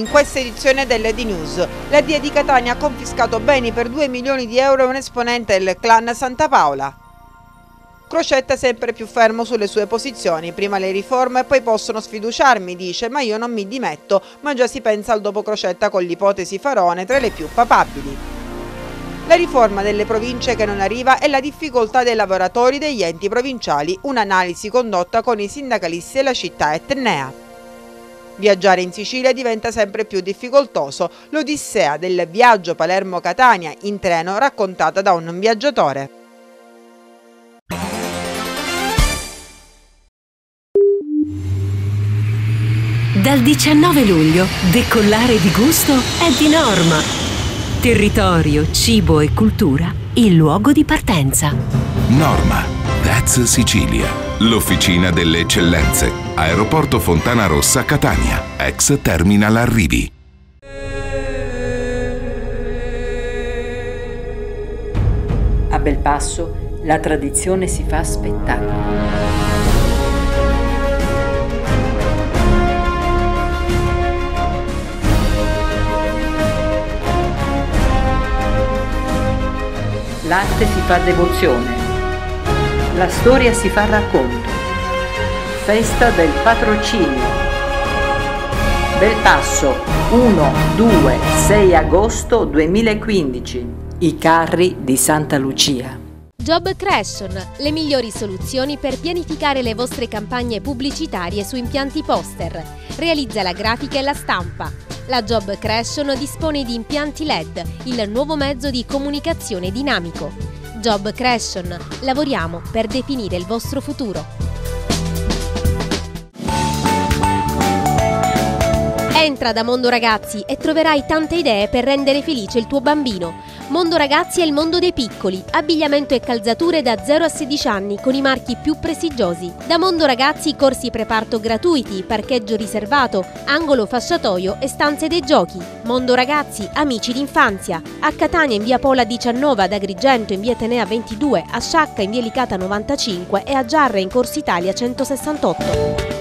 In questa edizione del D-News, la DIA di Catania ha confiscato beni per 2 milioni di euro a un esponente del clan Santa Paola. Crocetta sempre più fermo sulle sue posizioni, prima le riforme e poi possono sfiduciarmi, dice, ma io non mi dimetto, ma già si pensa al dopo Crocetta con l'ipotesi Farone tra le più papabili. La riforma delle province che non arriva e la difficoltà dei lavoratori degli enti provinciali, un'analisi condotta con i sindacalisti della città etnea. Viaggiare in Sicilia diventa sempre più difficoltoso, l'odissea del viaggio Palermo-Catania in treno raccontata da un viaggiatore. Dal 19 luglio, decollare di gusto è di norma. Territorio, cibo e cultura, il luogo di partenza. Norma, That's Sicilia. L'officina delle eccellenze. Aeroporto Fontana Rossa Catania. Ex Terminal Arrivi. A Belpasso la tradizione si fa spettacolo. L'arte si fa devozione, la storia si fa racconto. Festa del patrocinio. Belpasso 1, 2, 6 agosto 2015. I carri di Santa Lucia. Job Creation, le migliori soluzioni per pianificare le vostre campagne pubblicitarie su impianti poster. Realizza la grafica e la stampa. La Job Creation dispone di impianti LED, il nuovo mezzo di comunicazione dinamico. Job Creation, lavoriamo per definire il vostro futuro. Entra da Mondo Ragazzi e troverai tante idee per rendere felice il tuo bambino. Mondo Ragazzi è il mondo dei piccoli, abbigliamento e calzature da 0 a 16 anni con i marchi più prestigiosi. Da Mondo Ragazzi corsi preparto gratuiti, parcheggio riservato, angolo fasciatoio e stanze dei giochi. Mondo Ragazzi, amici d'infanzia. A Catania in via Pola 19, ad Agrigento in via Tenea 22, a Sciacca in via Licata 95 e a Giarra in Corsa Italia 168.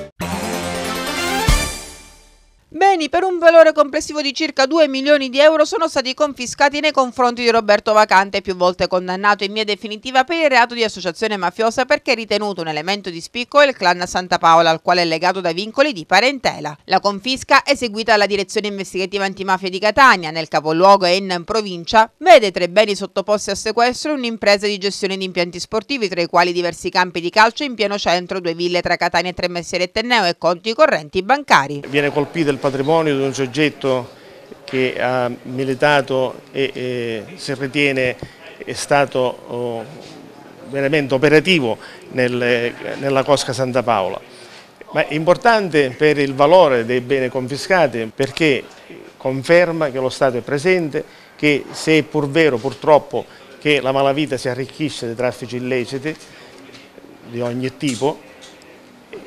Beni per un valore complessivo di circa 2 milioni di euro sono stati confiscati nei confronti di Roberto Vacante, più volte condannato in via definitiva per il reato di associazione mafiosa perché ritenuto un elemento di spicco il clan Santa Paola, al quale è legato da vincoli di parentela. La confisca, eseguita dalla Direzione Investigativa Antimafia di Catania, nel capoluogo e in provincia, vede tre beni sottoposti a sequestro un'impresa di gestione di impianti sportivi, tra i quali diversi campi di calcio in pieno centro, due ville tra Catania e Tremestieri e Tenneo e conti correnti bancari. Viene colpito il patrimonio di un soggetto che ha militato e, e si ritiene è stato oh, veramente operativo nel, nella Cosca Santa Paola. Ma è importante per il valore dei beni confiscati perché conferma che lo Stato è presente, che se è pur vero purtroppo che la malavita si arricchisce dei traffici illeciti di ogni tipo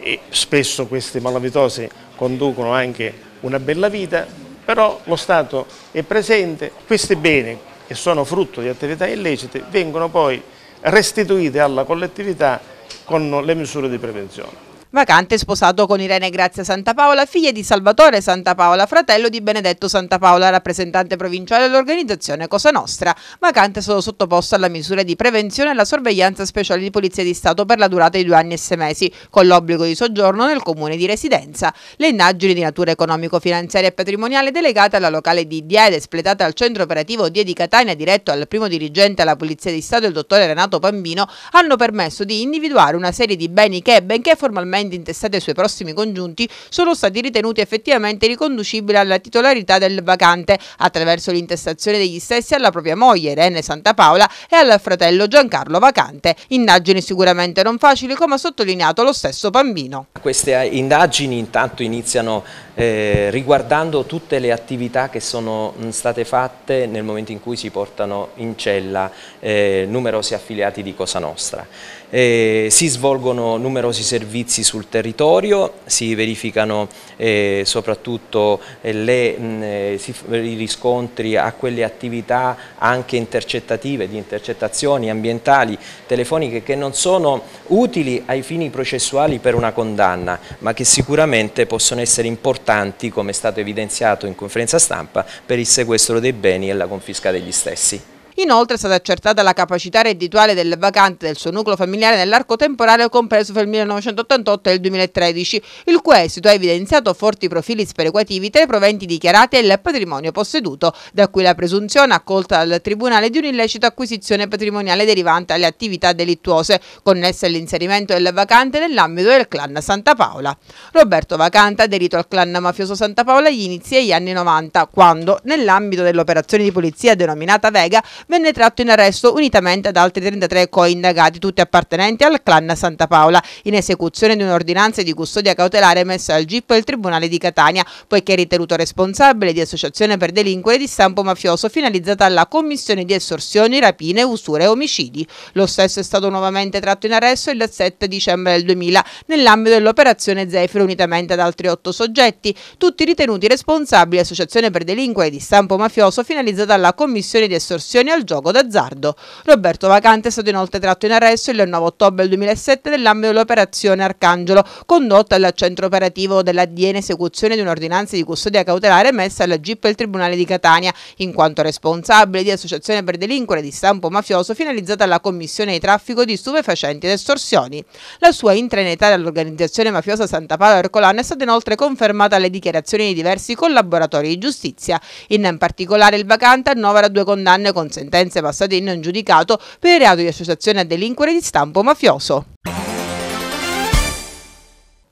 e spesso questi malavitosi conducono anche una bella vita, però lo Stato è presente, questi beni che sono frutto di attività illecite vengono poi restituiti alla collettività con le misure di prevenzione. Vacante sposato con Irene Grazia Santa Paola, figlia di Salvatore Santa Paola, fratello di Benedetto Santa Paola, rappresentante provinciale dell'organizzazione Cosa Nostra. Vacante è stato sottoposto alla misura di prevenzione e alla sorveglianza speciale di Polizia di Stato per la durata di due anni e sei mesi, con l'obbligo di soggiorno nel comune di residenza. Le indagini di natura economico-finanziaria e patrimoniale delegate alla locale DDA ed espletate al centro operativo DIE di Catania, diretto al primo dirigente alla Polizia di Stato, il dottore Renato Pambino, hanno permesso di individuare una serie di beni che, benché formalmente documenti intestati ai suoi prossimi congiunti sono stati ritenuti effettivamente riconducibili alla titolarità del vacante attraverso l'intestazione degli stessi alla propria moglie Irene Santa Paola e al fratello Giancarlo Vacante. Indagini sicuramente non facili come ha sottolineato lo stesso Bambino. Queste indagini intanto iniziano eh, riguardando tutte le attività che sono state fatte nel momento in cui si portano in cella eh, numerosi affiliati di Cosa Nostra. Eh, si svolgono numerosi servizi sul territorio, si verificano eh, soprattutto eh, le, mh, eh, si, i riscontri a quelle attività anche intercettative, di intercettazioni ambientali, telefoniche che non sono utili ai fini processuali per una condanna, ma che sicuramente possono essere importanti, come è stato evidenziato in conferenza stampa, per il sequestro dei beni e la confisca degli stessi. Inoltre è stata accertata la capacità reddituale del vacante del suo nucleo familiare nell'arco temporale compreso fra il 1988 e il 2013, il cui esito ha evidenziato forti profili sperequativi tra i proventi dichiarati e il patrimonio posseduto, da cui la presunzione accolta dal Tribunale di un'illecita acquisizione patrimoniale derivante alle attività delittuose connesse all'inserimento del vacante nell'ambito del clan Santa Paola. Roberto Vacante ha aderito al clan mafioso Santa Paola agli inizi degli anni 90, quando, nell'ambito dell'operazione di polizia denominata Vega, venne tratto in arresto unitamente ad altri 33 coindagati, tutti appartenenti al clan Santa Paola, in esecuzione di un'ordinanza di custodia cautelare messa al GIP del Tribunale di Catania, poiché ritenuto responsabile di associazione per delinquere di stampo mafioso finalizzata alla commissione di estorsioni, rapine, usure e omicidi. Lo stesso è stato nuovamente tratto in arresto il 7 dicembre del 2000 nell'ambito dell'operazione Zefiro unitamente ad altri otto soggetti, tutti ritenuti responsabili di associazione per delinquere di stampo mafioso finalizzata alla commissione di estorsioni al gioco d'azzardo. Roberto Vacante è stato inoltre tratto in arresto il 9 ottobre del 2007 nell'ambito dell'operazione Arcangelo, condotta al centro operativo dell'AD in esecuzione di un'ordinanza di custodia cautelare messa al GIP del Tribunale di Catania, in quanto responsabile di associazione per delinquere di stampo mafioso finalizzata alla commissione di traffico di stupefacenti ed estorsioni. La sua intraneità dall'organizzazione mafiosa Santa Paola Ercolano è stata inoltre confermata alle dichiarazioni di diversi collaboratori di giustizia. In particolare il vacante annovera due condanne consentite sentenze passate in giudicato per il reato di associazione a delinquere di stampo mafioso.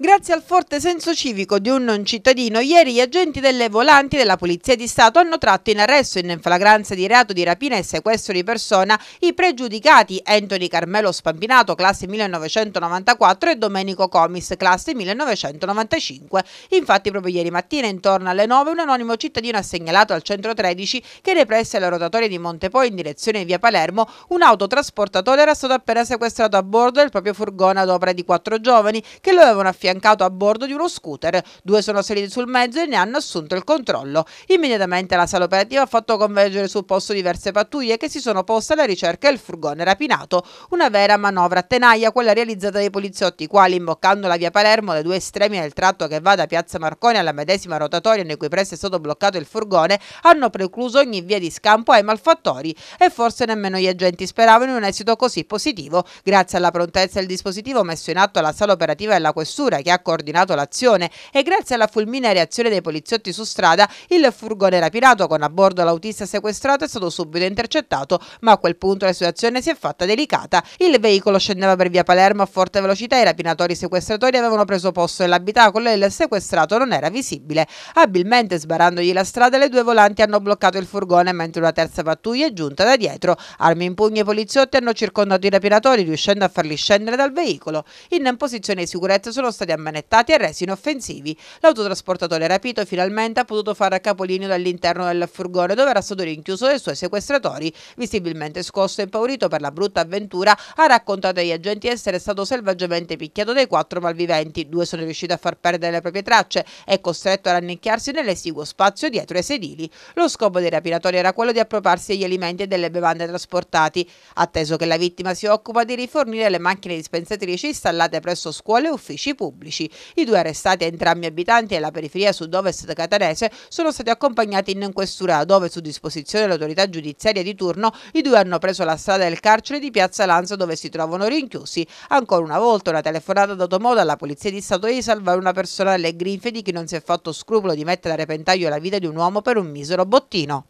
Grazie al forte senso civico di un cittadino, ieri gli agenti delle volanti della Polizia di Stato hanno tratto in arresto in flagranza di reato di rapina e sequestro di persona i pregiudicati Anthony Carmelo Spampinato, classe 1994, e Domenico Comis, classe 1995. Infatti proprio ieri mattina intorno alle 9 un anonimo cittadino ha segnalato al centro 13 che nei pressi alla rotatoria di Montepoi in direzione via Palermo un autotrasportatore era stato appena sequestrato a bordo del proprio furgone ad opera di quattro giovani che lo avevano affiancato affiancato a bordo di uno scooter. Due sono saliti sul mezzo e ne hanno assunto il controllo. Immediatamente la sala operativa ha fatto convergere sul posto diverse pattuglie che si sono poste alla ricerca del furgone rapinato. Una vera manovra a tenaglia, quella realizzata dai poliziotti, quali, imboccando la via Palermo dai due estremi del tratto che va da Piazza Marconi alla medesima rotatoria nei cui pressi è stato bloccato il furgone, hanno precluso ogni via di scampo ai malfattori e forse nemmeno gli agenti speravano in un esito così positivo. Grazie alla prontezza del dispositivo messo in atto alla sala operativa della questura che ha coordinato l'azione e grazie alla fulminea reazione dei poliziotti su strada il furgone rapinato con a bordo l'autista sequestrato è stato subito intercettato ma a quel punto la situazione si è fatta delicata. Il veicolo scendeva per via Palermo a forte velocità i rapinatori sequestratori avevano preso posto nell'abitacolo e il sequestrato non era visibile. Abilmente sbarandogli la strada le due volanti hanno bloccato il furgone mentre una terza pattuglia è giunta da dietro. Armi in pugno i poliziotti hanno circondato i rapinatori riuscendo a farli scendere dal veicolo. In posizione di sicurezza sono stati ammanettati e resi inoffensivi. L'autotrasportatore rapito finalmente ha potuto fare capolineo dall'interno del furgone dove era stato rinchiuso dai suoi sequestratori. Visibilmente scosso e impaurito per la brutta avventura, ha raccontato agli agenti essere stato selvaggiamente picchiato dai quattro malviventi. Due sono riusciti a far perdere le proprie tracce e costretto a rannicchiarsi nell'esiguo spazio dietro ai sedili. Lo scopo dei rapinatori era quello di appropriarsi degli alimenti e delle bevande trasportati, atteso che la vittima si occupa di rifornire le macchine dispensatrici installate presso scuole e uffici pubblici pubblici. I due arrestati, entrambi abitanti della periferia sud-ovest catanese, sono stati accompagnati in questura dove, su disposizione dell'autorità giudiziaria di turno, i due hanno preso la strada del carcere di Piazza Lanza dove si trovano rinchiusi. Ancora una volta una telefonata dato modo alla Polizia di Stato di salvare una persona dalle grinfie di chi non si è fatto scrupolo di mettere a repentaglio la vita di un uomo per un misero bottino.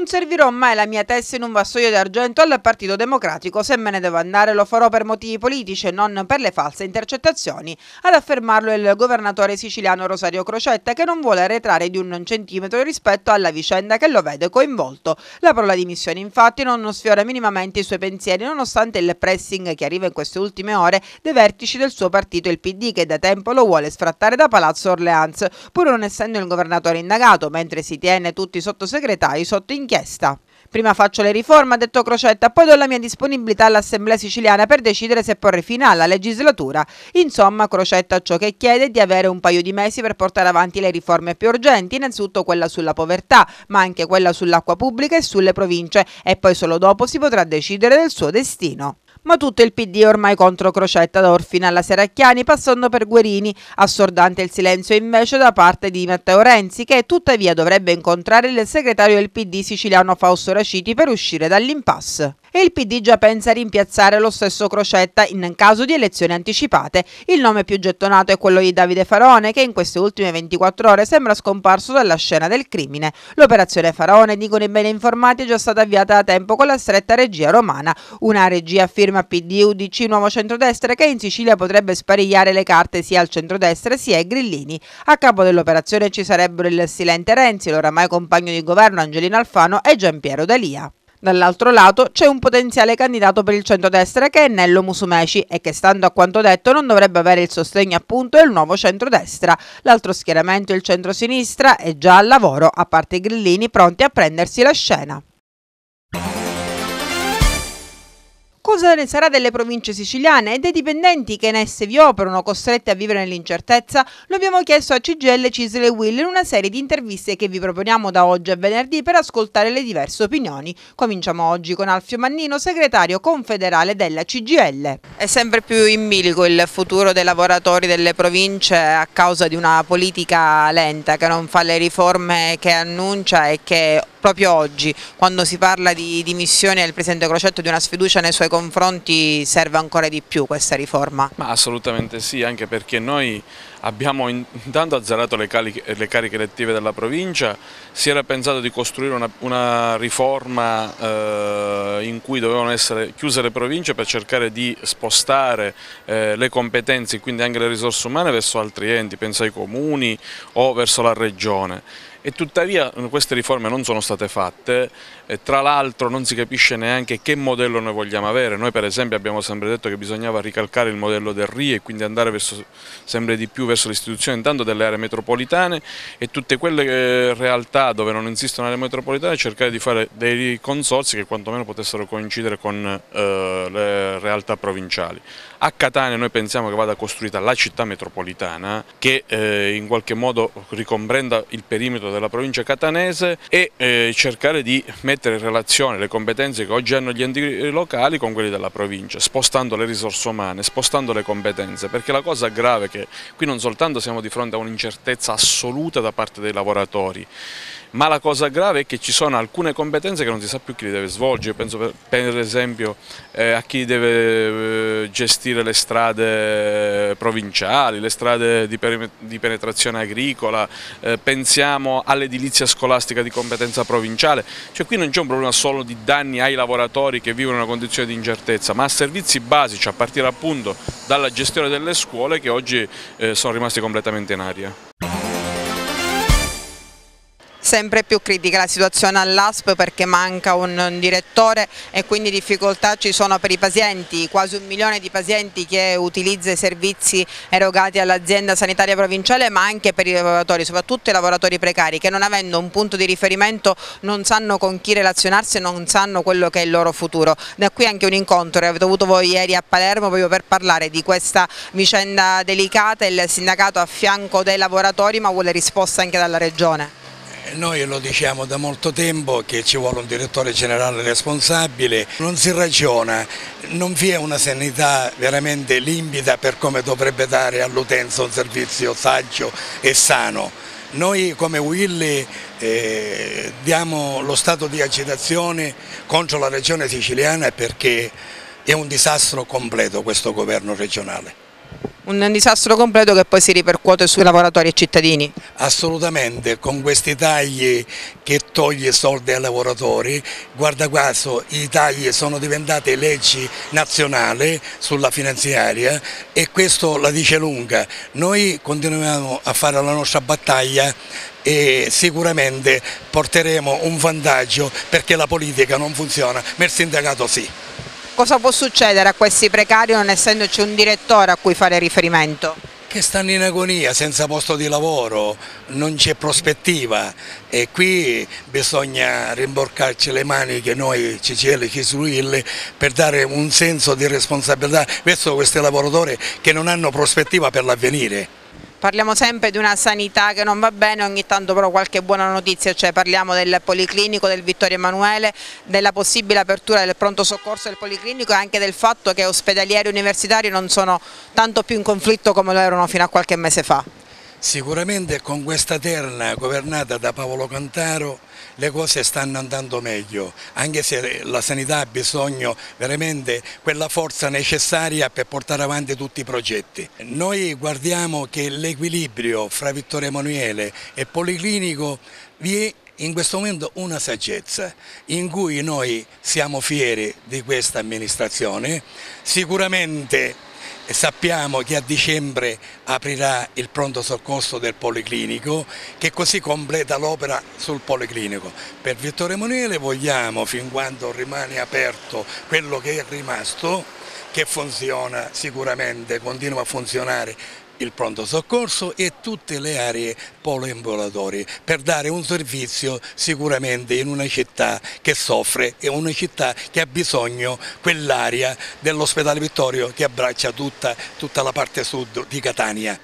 Non servirò mai la mia testa in un vassoio d'argento al Partito Democratico. Se me ne devo andare lo farò per motivi politici e non per le false intercettazioni. Ad affermarlo il governatore siciliano Rosario Crocetta che non vuole arretrare di un centimetro rispetto alla vicenda che lo vede coinvolto. La parola di missione infatti non sfiora minimamente i suoi pensieri nonostante il pressing che arriva in queste ultime ore dei vertici del suo partito, il PD, che da tempo lo vuole sfrattare da Palazzo Orleans, pur non essendo il governatore indagato, mentre si tiene tutti i sottosegretari sotto inchiesta. Prima faccio le riforme, ha detto Crocetta, poi do la mia disponibilità all'Assemblea siciliana per decidere se porre fine alla legislatura. Insomma, Crocetta ciò che chiede è di avere un paio di mesi per portare avanti le riforme più urgenti, innanzitutto quella sulla povertà, ma anche quella sull'acqua pubblica e sulle province, e poi solo dopo si potrà decidere del suo destino. Ma tutto il PD è ormai contro Crocetta, da Orfina alla Seracchiani, passando per Guerini. Assordante il silenzio invece da parte di Matteo Renzi, che tuttavia dovrebbe incontrare il segretario del PD siciliano Fausto Raciti per uscire dall'impasse e il PD già pensa a rimpiazzare lo stesso Crocetta in caso di elezioni anticipate. Il nome più gettonato è quello di Davide Faraone che in queste ultime 24 ore sembra scomparso dalla scena del crimine. L'operazione Faraone, dicono i bene informati, è già stata avviata da tempo con la stretta regia romana, una regia firma PD, UDC, Nuovo Centrodestra che in Sicilia potrebbe sparigliare le carte sia al centrodestra sia ai grillini. A capo dell'operazione ci sarebbero il silente Renzi, l'oramai compagno di governo Angelino Alfano e Giampiero D'Alia. Dall'altro lato c'è un potenziale candidato per il centrodestra che è Nello Musumeci e che stando a quanto detto non dovrebbe avere il sostegno appunto del nuovo centrodestra. L'altro schieramento, il centrosinistra, è già al lavoro, a parte i grillini pronti a prendersi la scena. Cosa ne sarà delle province siciliane e dei dipendenti che in esse vi operano costretti a vivere nell'incertezza? Lo abbiamo chiesto a CGL, Cisle e Will in una serie di interviste che vi proponiamo da oggi a venerdì per ascoltare le diverse opinioni. Cominciamo oggi con Alfio Mannino, segretario confederale della CGL. È sempre più in bilico il futuro dei lavoratori delle province a causa di una politica lenta che non fa le riforme che annuncia e che proprio oggi, quando si parla di dimissioni del Presidente Crocetto di una sfiducia nei suoi confronti, serve ancora di più questa riforma? Ma assolutamente sì, anche perché noi abbiamo intanto azzerato le cariche, le cariche elettive della provincia, si era pensato di costruire una, una riforma eh, in cui dovevano essere chiuse le province per cercare di spostare eh, le competenze quindi anche le risorse umane verso altri enti, penso ai comuni o verso la regione e tuttavia queste riforme non sono state fatte, tra l'altro non si capisce neanche che modello noi vogliamo avere, noi per esempio abbiamo sempre detto che bisognava ricalcare il modello del RI e quindi andare verso, sempre di più verso l'istituzione intanto delle aree metropolitane e tutte quelle eh, realtà dove non insistono aree metropolitane cercare di fare dei consorsi che quantomeno potessero coincidere con eh, le realtà provinciali. A Catania noi pensiamo che vada costruita la città metropolitana che eh, in qualche modo ricomprenda il perimetro della provincia catanese e eh, cercare di mettere in relazione le competenze che oggi hanno gli enti locali con quelli della provincia, spostando le risorse umane, spostando le competenze, perché la cosa grave è che qui non soltanto siamo di fronte a un'incertezza assoluta da parte dei lavoratori, ma la cosa grave è che ci sono alcune competenze che non si sa più chi li deve svolgere, penso per, per esempio eh, a chi deve eh, gestire le strade provinciali, le strade di, di penetrazione agricola, eh, pensiamo all'edilizia scolastica di competenza provinciale, cioè qui non c'è un problema solo di danni ai lavoratori che vivono una condizione di incertezza, ma a servizi basici a partire appunto dalla gestione delle scuole che oggi eh, sono rimasti completamente in aria sempre più critica la situazione all'ASP perché manca un direttore e quindi difficoltà ci sono per i pazienti, quasi un milione di pazienti che utilizza i servizi erogati all'azienda sanitaria provinciale ma anche per i lavoratori, soprattutto i lavoratori precari che non avendo un punto di riferimento non sanno con chi relazionarsi e non sanno quello che è il loro futuro. Da qui anche un incontro che avete avuto voi ieri a Palermo proprio per parlare di questa vicenda delicata, il sindacato a fianco dei lavoratori ma vuole risposta anche dalla regione. Noi lo diciamo da molto tempo che ci vuole un direttore generale responsabile, non si ragiona, non vi è una sanità veramente limpida per come dovrebbe dare all'utenza un servizio saggio e sano. Noi come Willy eh, diamo lo stato di agitazione contro la regione siciliana perché è un disastro completo questo governo regionale un disastro completo che poi si ripercuote sui lavoratori e cittadini. Assolutamente, con questi tagli che toglie soldi ai lavoratori, guarda caso i tagli sono diventati leggi nazionali sulla finanziaria e questo la dice lunga. Noi continuiamo a fare la nostra battaglia e sicuramente porteremo un vantaggio perché la politica non funziona, ma il sindacato sì cosa può succedere a questi precari non essendoci un direttore a cui fare riferimento? che stanno in agonia, senza posto di lavoro, non c'è prospettiva e qui bisogna rimborcarci le maniche noi CCL Chisuille per dare un senso di responsabilità verso questi lavoratori che non hanno prospettiva per l'avvenire. Parliamo sempre di una sanità che non va bene, ogni tanto però qualche buona notizia, cioè parliamo del Policlinico del Vittorio Emanuele, della possibile apertura del pronto soccorso del Policlinico e anche del fatto che ospedalieri universitari non sono tanto più in conflitto come lo erano fino a qualche mese fa. Sicuramente con questa terna governata da Paolo Cantaro le cose stanno andando meglio, anche se la sanità ha bisogno veramente quella forza necessaria per portare avanti tutti i progetti. Noi guardiamo che l'equilibrio fra Vittorio Emanuele e Policlinico vi è in questo momento una saggezza in cui noi siamo fieri di questa amministrazione, sicuramente sappiamo che a dicembre aprirà il pronto soccorso del Policlinico che così completa l'opera sul Policlinico. Per Vittorio Emanuele vogliamo, fin quando rimane aperto quello che è rimasto, che funziona sicuramente, continua a funzionare il pronto soccorso e tutte le aree poloambulatori per dare un servizio sicuramente in una città che soffre e una città che ha bisogno quell'area dell'ospedale Vittorio che abbraccia tutta, tutta la parte sud di Catania.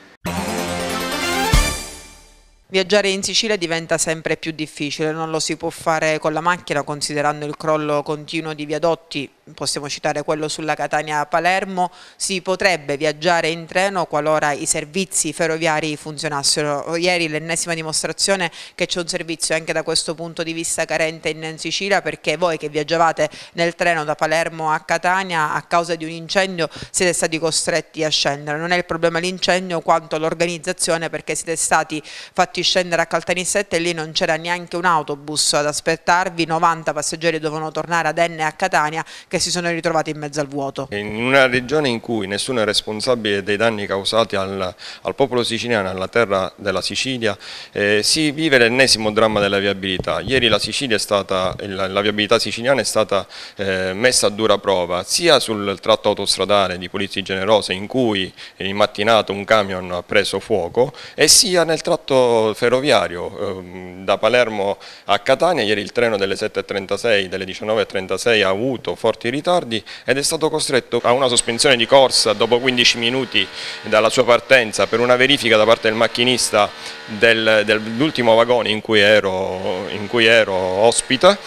Viaggiare in Sicilia diventa sempre più difficile, non lo si può fare con la macchina considerando il crollo continuo di viadotti, possiamo citare quello sulla Catania-Palermo, si potrebbe viaggiare in treno qualora i servizi ferroviari funzionassero. Ieri l'ennesima dimostrazione che c'è un servizio anche da questo punto di vista carente in Sicilia perché voi che viaggiavate nel treno da Palermo a Catania a causa di un incendio siete stati costretti a scendere. Non è il problema l'incendio quanto l'organizzazione perché siete stati fatti scendere a Caltanissette e lì non c'era neanche un autobus ad aspettarvi, 90 passeggeri dovevano tornare ad Enne a Catania che si sono ritrovati in mezzo al vuoto. In una regione in cui nessuno è responsabile dei danni causati al, al popolo siciliano, alla terra della Sicilia, eh, si vive l'ennesimo dramma della viabilità. Ieri la, stata, la, la viabilità siciliana è stata eh, messa a dura prova, sia sul tratto autostradale di Polizia Generosa in cui in mattinato un camion ha preso fuoco e sia nel tratto ferroviario ehm, da Palermo a Catania, ieri il treno delle 7.36, delle 19.36 ha avuto forti ritardi ed è stato costretto a una sospensione di corsa dopo 15 minuti dalla sua partenza per una verifica da parte del macchinista del, dell'ultimo vagone in cui ero, in cui ero ospite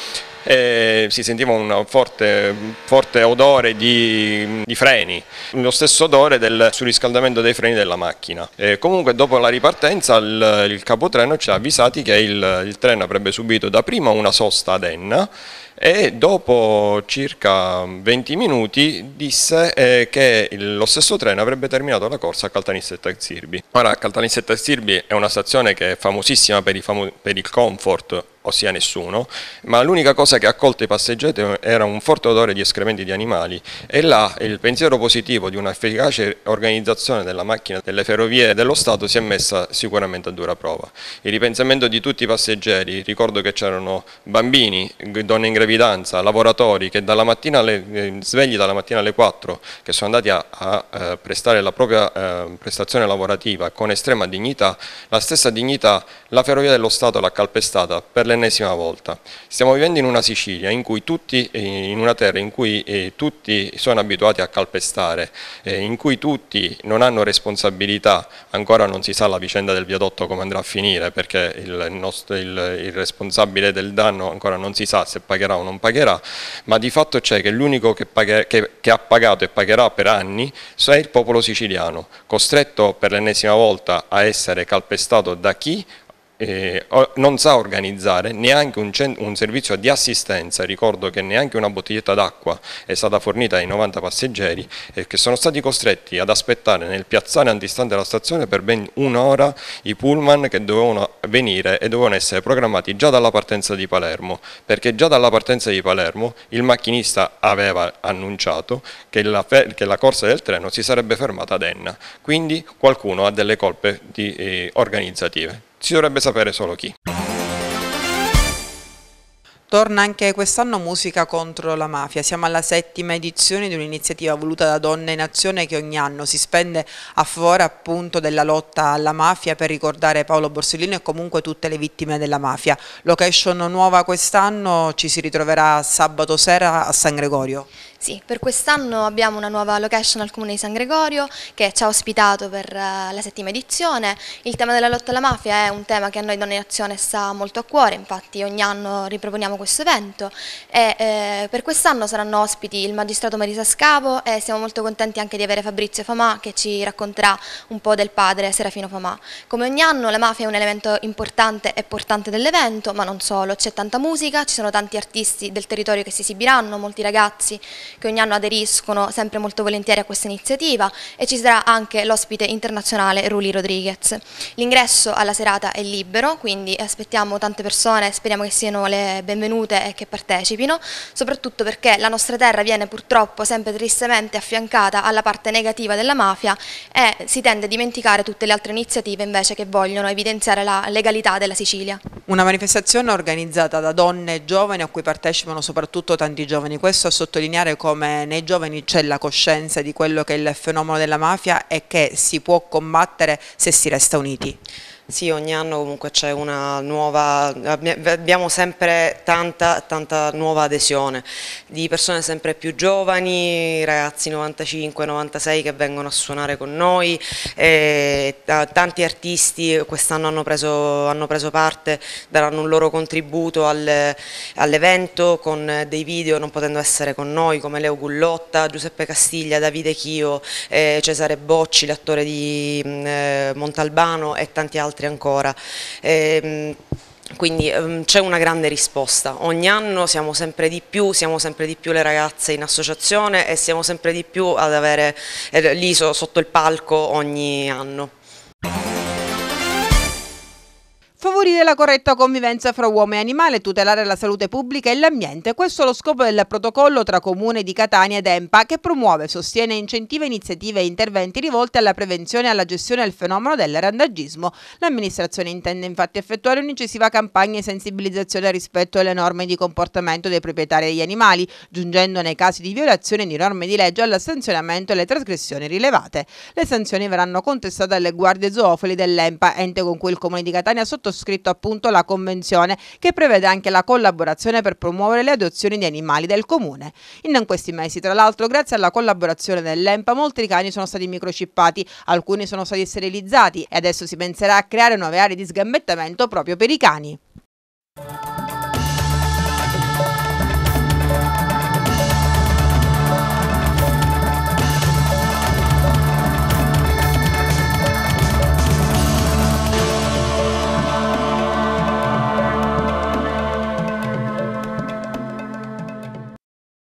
e si sentiva un forte, forte odore di, di, freni, lo stesso odore del surriscaldamento dei freni della macchina. E comunque dopo la ripartenza il, il capotreno ci ha avvisati che il, il treno avrebbe subito dapprima una sosta ad Enna e dopo circa 20 minuti disse eh, che lo stesso treno avrebbe terminato la corsa a Caltanissetta Zirbi. Ora Caltanissetta Zirbi è una stazione che è famosissima per, famo per il comfort ossia nessuno, ma l'unica cosa che ha accolto i passeggeri era un forte odore di escrementi di animali e là il pensiero positivo di un'efficace organizzazione della macchina delle ferrovie dello Stato si è messa sicuramente a dura prova. Il ripensamento di tutti i passeggeri, ricordo che c'erano bambini, donne in gravidanza, lavoratori che dalla alle, eh, svegli dalla mattina alle 4 che sono andati a, a, a eh, prestare la propria eh, prestazione lavorativa con estrema dignità, la stessa dignità la ferrovia dello Stato l'ha calpestata per l'ennesima volta. Stiamo vivendo in una Sicilia, in, tutti, eh, in una terra in cui eh, tutti sono abituati a calpestare, eh, in cui tutti non hanno responsabilità, ancora non si sa la vicenda del viadotto come andrà a finire perché il, nostro, il, il responsabile del danno ancora non si sa se pagherà o non pagherà, ma di fatto c'è che l'unico che, che, che ha pagato e pagherà per anni è il popolo siciliano, costretto per l'ennesima volta a essere calpestato da chi eh, non sa organizzare neanche un, un, servizio di assistenza, ricordo che neanche una bottiglietta d'acqua è stata fornita ai 90 passeggeri e che sono stati costretti ad aspettare nel piazzale antistante la stazione per ben un'ora i pullman che dovevano venire e dovevano essere programmati già dalla partenza di Palermo, perché già dalla partenza di Palermo il macchinista aveva annunciato che la, che la corsa del treno si sarebbe fermata ad Enna, quindi qualcuno ha delle colpe di, eh, organizzative si dovrebbe sapere solo chi. Torna anche quest'anno Musica contro la mafia. Siamo alla settima edizione di un'iniziativa voluta da Donne in Azione che ogni anno si spende a favore appunto della lotta alla mafia per ricordare Paolo Borsellino e comunque tutte le vittime della mafia. Location nuova quest'anno ci si ritroverà sabato sera a San Gregorio. Sì, per quest'anno abbiamo una nuova location al Comune di San Gregorio che ci ha ospitato per uh, la settima edizione. Il tema della lotta alla mafia è un tema che a noi Donne in Azione sta molto a cuore, infatti ogni anno riproponiamo questo evento e eh, per quest'anno saranno ospiti il magistrato Marisa Scavo e siamo molto contenti anche di avere Fabrizio Famà che ci racconterà un po' del padre Serafino Famà. Come ogni anno la mafia è un elemento importante e portante dell'evento, ma non solo, c'è tanta musica, ci sono tanti artisti del territorio che si esibiranno, molti ragazzi che ogni anno aderiscono sempre molto volentieri a questa iniziativa e ci sarà anche l'ospite internazionale Ruli Rodriguez. L'ingresso alla serata è libero, quindi aspettiamo tante persone, speriamo che siano le benvenute e che partecipino, soprattutto perché la nostra terra viene purtroppo sempre tristemente affiancata alla parte negativa della mafia e si tende a dimenticare tutte le altre iniziative invece che vogliono evidenziare la legalità della Sicilia. Una manifestazione organizzata da donne e giovani a cui partecipano soprattutto tanti giovani, questo a sottolineare come nei giovani c'è la coscienza di quello che è il fenomeno della mafia e che si può combattere se si resta uniti. Sì, ogni anno comunque c'è una nuova, abbiamo sempre tanta, tanta nuova adesione di persone sempre più giovani, ragazzi 95-96 che vengono a suonare con noi, tanti artisti quest'anno hanno hanno preso parte, daranno un loro contributo al, all'evento con dei video non potendo essere con noi come Leo Gullotta, Giuseppe Castiglia, Davide Chio, eh, Cesare Bocci, l'attore di eh, Montalbano e tanti altri altri ancora. E, ehm, quindi um, c'è una grande risposta, ogni anno siamo sempre di più, siamo sempre di più le ragazze in associazione e siamo sempre di più ad avere eh, lì sotto il palco ogni anno. Favorire la corretta convivenza fra uomo e animale, tutelare la salute pubblica e l'ambiente. Questo è lo scopo del protocollo tra Comune di Catania ed EMPA che promuove, sostiene e incentiva iniziative e interventi rivolti alla prevenzione e alla gestione del fenomeno del randagismo. L'amministrazione intende infatti effettuare un'incisiva campagna di sensibilizzazione rispetto alle norme di comportamento dei proprietari degli animali, giungendo nei casi di violazione di norme di legge al sanzionamento e alle trasgressioni rilevate. Le sanzioni verranno contestate alle guardie zoofili dell'EMPA, ente con cui il Comune di Catania sottoscrive sottoscritto appunto la convenzione che prevede anche la collaborazione per promuovere le adozioni di animali del comune. In questi mesi, tra l'altro, grazie alla collaborazione dell'EMPA, molti cani sono stati microchippati, alcuni sono stati sterilizzati e adesso si penserà a creare nuove aree di sgambettamento proprio per i cani.